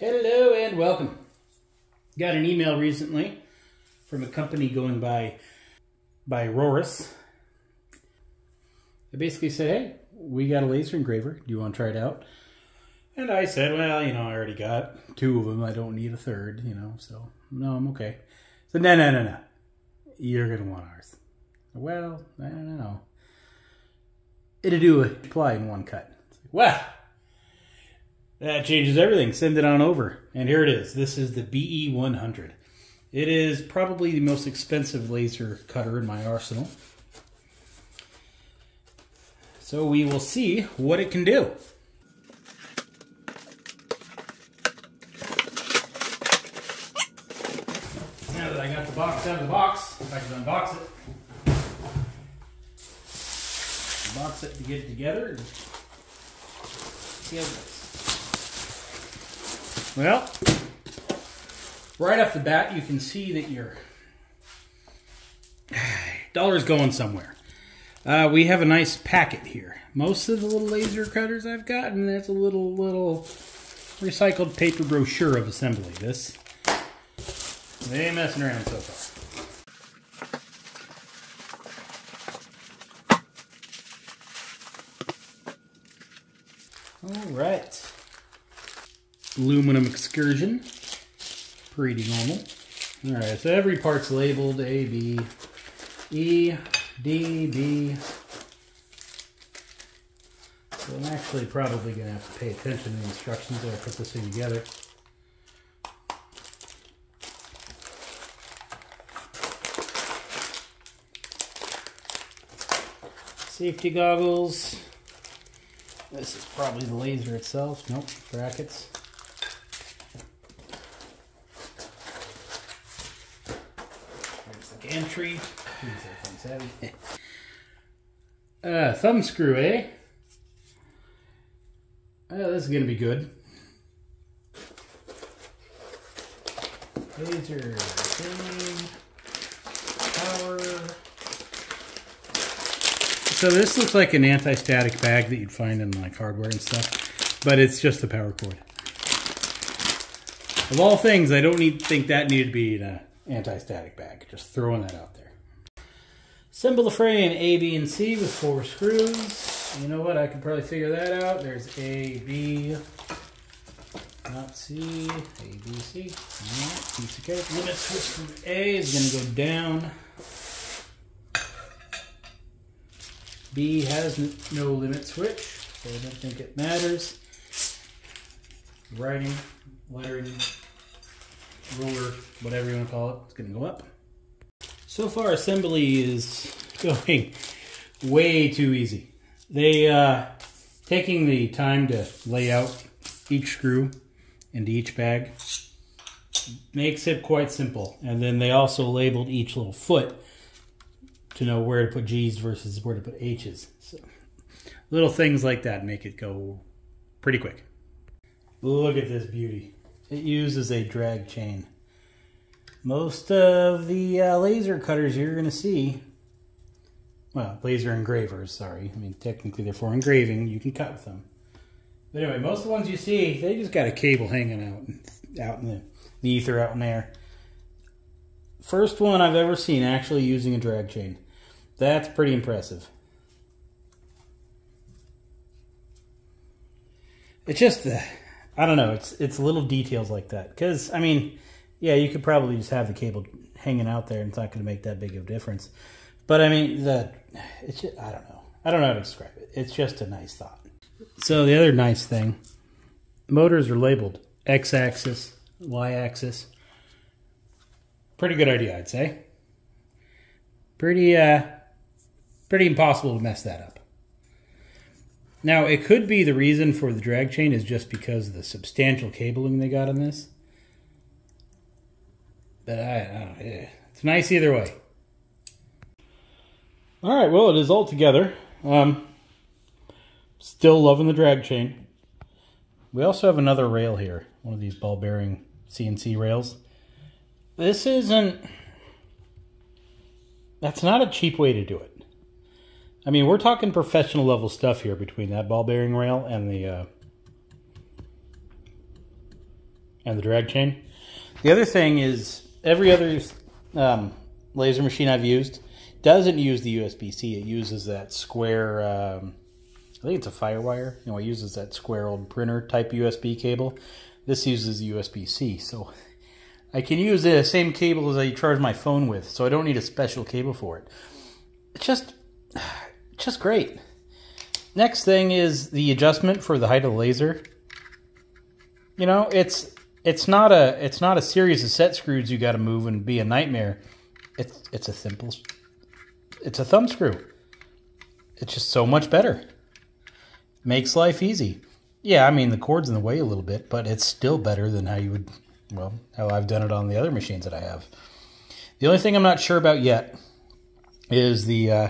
Hello and welcome. Got an email recently from a company going by Byroras. They basically said, "Hey, we got a laser engraver. Do you want to try it out?" And I said, "Well, you know, I already got two of them. I don't need a third, you know. So no, I'm okay." So no, no, no, no. You're gonna want ours. Well, I don't know. It'll do a apply in one cut. Well, that changes everything. Send it on over. And here it is. This is the BE100. It is probably the most expensive laser cutter in my arsenal. So we will see what it can do. Now that I got the box out of the box, if I can unbox it. Box it to get it together. And see how. Well, right off the bat, you can see that your dollar's going somewhere. Uh, we have a nice packet here. Most of the little laser cutters I've gotten, that's a little little recycled paper brochure of assembly. This they ain't messing around so far. All right. Aluminum extrusion. Pretty normal. All right, so every part's labeled A, B, E, D, B. So I'm actually probably going to have to pay attention to the instructions as I put this thing together. Safety goggles. This is probably the laser itself. Nope, brackets. There's the gantry. Jeez, that thing's heavy. uh, thumb screw, eh? Oh, this is gonna be good. Laser, thing, power. So this looks like an anti-static bag that you'd find in like hardware and stuff, but it's just the power cord. Of all things, I don't need think that needed to be in an anti-static bag. Just throwing that out there. Assemble the frame A, B, and C with four screws. You know what? I could probably figure that out. There's A, B, not C, A, B, C. Alright, piece of cake. Limit switch from A is going to go down. B has no limit switch, so I don't think it matters. Writing, lettering, ruler, whatever you want to call it, it's going to go up. So far, assembly is going way too easy. They uh, taking the time to lay out each screw into each bag makes it quite simple. And then they also labeled each little foot to know where to put G's versus where to put H's. So little things like that make it go pretty quick. Look at this beauty. It uses a drag chain. Most of the uh, laser cutters you're going to see, well, laser engravers, sorry. I mean, technically they're for engraving. You can cut with them. But anyway, most of the ones you see, they just got a cable hanging out, out in the, the ether out in there. First one I've ever seen actually using a drag chain. That's pretty impressive. It's just, uh, I don't know. It's it's little details like that. Because I mean, yeah, you could probably just have the cable hanging out there, and it's not going to make that big of a difference. But I mean, the it's just, I don't know. I don't know how to describe it. It's just a nice thought. So the other nice thing, motors are labeled x-axis, y-axis. Pretty good idea, I'd say. Pretty uh, pretty impossible to mess that up. Now, it could be the reason for the drag chain is just because of the substantial cabling they got on this. But I, I don't know. It's nice either way. All right, well, it is all together. Um, still loving the drag chain. We also have another rail here, one of these ball bearing CNC rails. This isn't. That's not a cheap way to do it. I mean, we're talking professional level stuff here between that ball bearing rail and the uh, and the drag chain. The other thing is every other um, laser machine I've used doesn't use the USB-C. It uses that square, um, I think it's a Firewire. You know, it uses that square old printer type USB cable. This uses the USB-C. So I can use the same cable as I charge my phone with. So I don't need a special cable for it. It's just, just great. Next thing is the adjustment for the height of the laser. You know, it's it's not a it's not a series of set screws you got to move and be a nightmare. It's it's a simple it's a thumb screw. It's just so much better. Makes life easy. Yeah, I mean the cord's in the way a little bit, but it's still better than how you would well, how I've done it on the other machines that I have. The only thing I'm not sure about yet is the uh,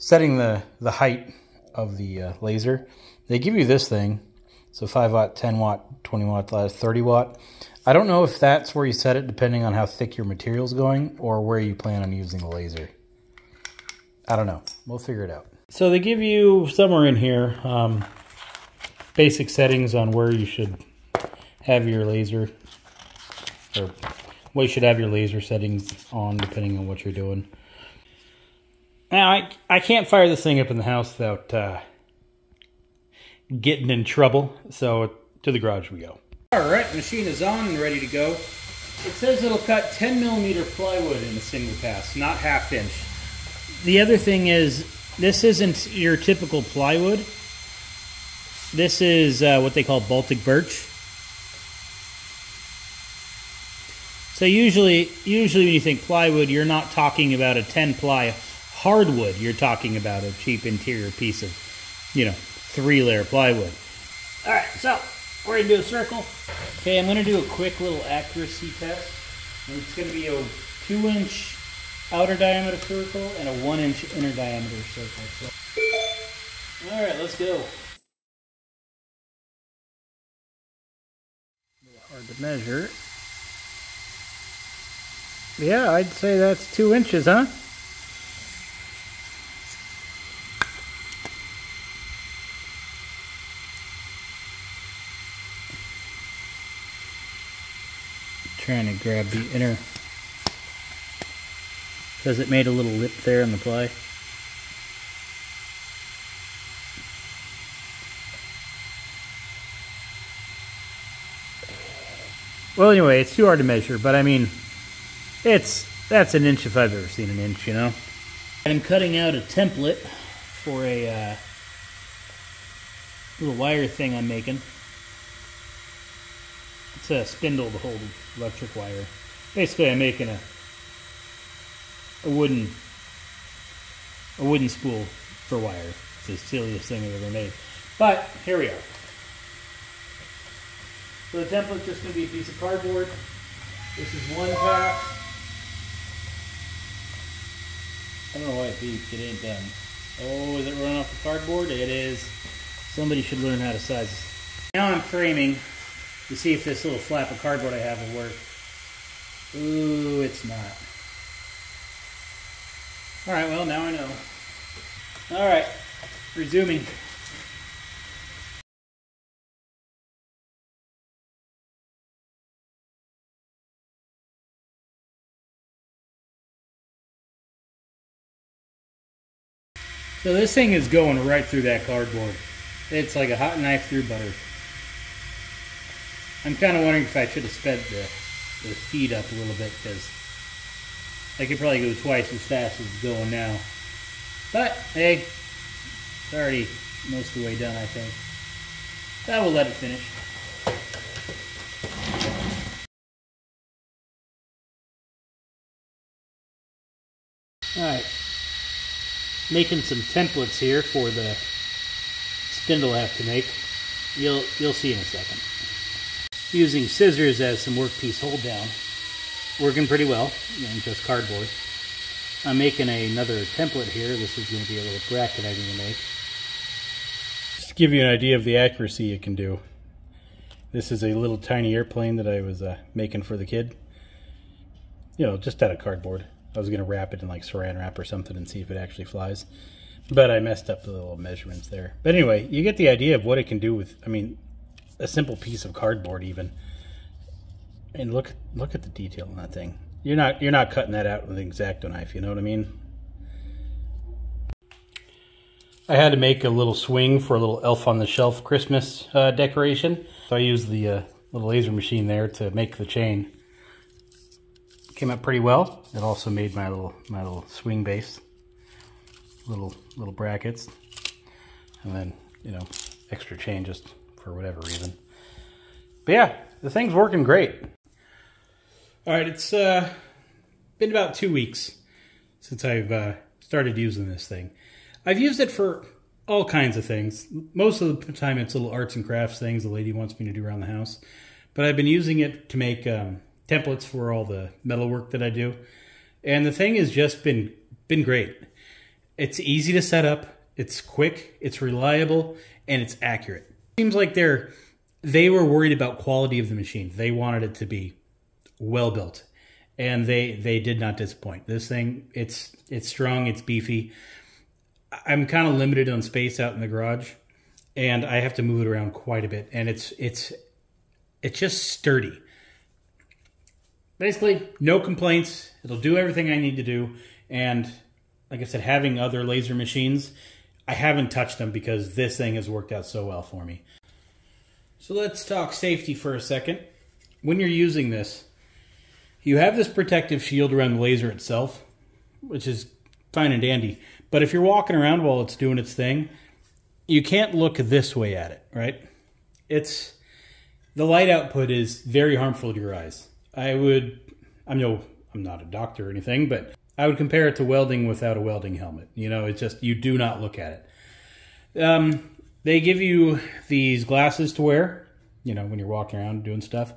setting the the height of the uh, laser. They give you this thing, so 5 watt, 10 watt, 20 watt, 30 watt. I don't know if that's where you set it depending on how thick your material's going or where you plan on using the laser. I don't know. We'll figure it out. So they give you somewhere in here um, basic settings on where you should have your laser or what you should have your laser settings on depending on what you're doing. Now, I, I can't fire this thing up in the house without uh, getting in trouble, so to the garage we go. All right, machine is on and ready to go. It says it'll cut 10 millimeter plywood in a single pass, not half inch. The other thing is, this isn't your typical plywood. This is uh, what they call Baltic birch. So usually, usually when you think plywood, you're not talking about a 10 ply hardwood, you're talking about a cheap interior piece of, you know, three layer plywood. All right, so we're gonna do a circle. Okay, I'm gonna do a quick little accuracy test. And it's gonna be a two inch outer diameter circle and a one inch inner diameter circle. So, all right, let's go. hard to measure. Yeah, I'd say that's two inches, huh? Trying to grab the inner because it made a little lip there in the ply. Well, anyway, it's too hard to measure, but I mean, it's that's an inch if I've ever seen an inch, you know. I'm cutting out a template for a uh, little wire thing I'm making. A spindle to hold electric wire. Basically, I'm making a a wooden a wooden spool for wire. It's the silliest thing I've ever made. But here we are. So the template's just going to be a piece of cardboard. This is one pass. I don't know why it beeps. It ain't done. Oh, is it running off the cardboard? It is. Somebody should learn how to size this. Now I'm framing to see if this little flap of cardboard I have will work. Ooh, it's not. Alright, well, now I know. Alright, resuming. So this thing is going right through that cardboard. It's like a hot knife through butter. I'm kind of wondering if I should have sped the, the feed up a little bit because I could probably go twice as fast as it's going now. But, hey, it's already most of the way done, I think. I will let it finish. Alright, making some templates here for the spindle I have to make. You'll, you'll see in a second using scissors as some workpiece hold down. Working pretty well, know, just cardboard. I'm making another template here. This is going to be a little bracket I need to make. Just to give you an idea of the accuracy it can do. This is a little tiny airplane that I was uh, making for the kid. You know, just out of cardboard. I was going to wrap it in like saran wrap or something and see if it actually flies. But I messed up the little measurements there. But anyway, you get the idea of what it can do with, I mean, a simple piece of cardboard even And look look at the detail on that thing. You're not you're not cutting that out with an X-Acto knife, you know what I mean? I had to make a little swing for a little elf on the shelf Christmas uh, decoration. So I used the uh, little laser machine there to make the chain. Came out pretty well. It also made my little my little swing base. Little little brackets. And then, you know, extra chain just for whatever reason. But yeah, the thing's working great. All right, it's uh, been about two weeks since I've uh, started using this thing. I've used it for all kinds of things. Most of the time, it's little arts and crafts things the lady wants me to do around the house. But I've been using it to make um, templates for all the metal work that I do. And the thing has just been been great. It's easy to set up, it's quick, it's reliable, and it's accurate. Seems like they're they were worried about quality of the machine. They wanted it to be well built. And they they did not disappoint. This thing, it's it's strong, it's beefy. I'm kind of limited on space out in the garage, and I have to move it around quite a bit. And it's it's it's just sturdy. Basically, no complaints. It'll do everything I need to do. And like I said, having other laser machines, I haven't touched them because this thing has worked out so well for me. So let's talk safety for a second. When you're using this, you have this protective shield around the laser itself, which is fine and dandy. But if you're walking around while it's doing its thing, you can't look this way at it, right? It's the light output is very harmful to your eyes. I would I'm no I'm not a doctor or anything, but I would compare it to welding without a welding helmet. You know, it's just you do not look at it. Um, they give you these glasses to wear, you know, when you're walking around doing stuff.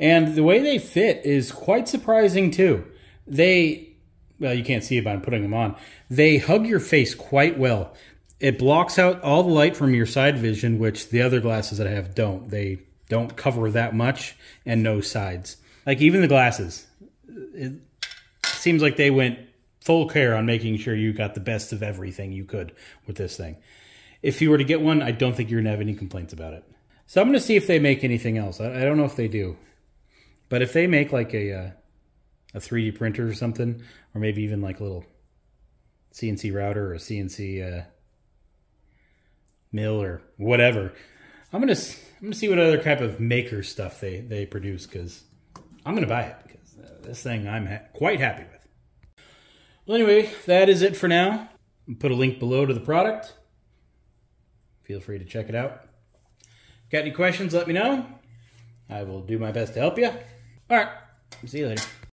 And the way they fit is quite surprising too. They well, you can't see it by putting them on. They hug your face quite well. It blocks out all the light from your side vision, which the other glasses that I have don't. They don't cover that much and no sides. Like even the glasses, it seems like they went full care on making sure you got the best of everything you could with this thing. If you were to get one, I don't think you're going to have any complaints about it. So I'm going to see if they make anything else. I, don't know if they do. But if they make like a... Uh, a 3D printer or something, or maybe even like a little CNC router or a CNC uh, mill or whatever. I'm gonna I'm gonna see what other type of maker stuff they they produce because I'm gonna buy it because uh, this thing I'm ha quite happy with. Well, anyway, that is it for now. I'll put a link below to the product. Feel free to check it out. Got any questions? Let me know. I will do my best to help you. All right. See you later.